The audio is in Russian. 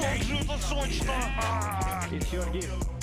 Как же это сочно! И Сергей.